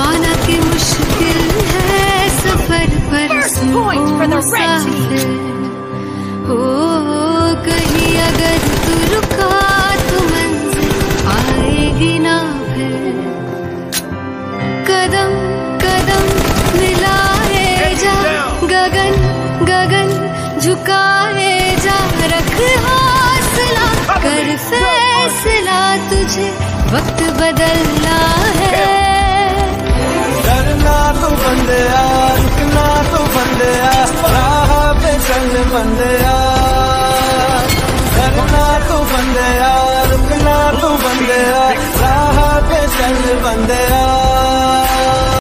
माना कि मुश्किल है सफ़र पर. ओ कहीं अगर तू रुका तो मंजिल आएगी ना फिर। कदम कदम मिलाए जा गगन गगन झुकाए जा रख हौसला कर फैसला तुझे वक्त बदलना बंदया रुकना तो बंदया राह पे चल बंदया। करना तो बंदया